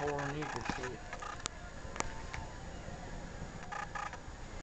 horror nigger shit.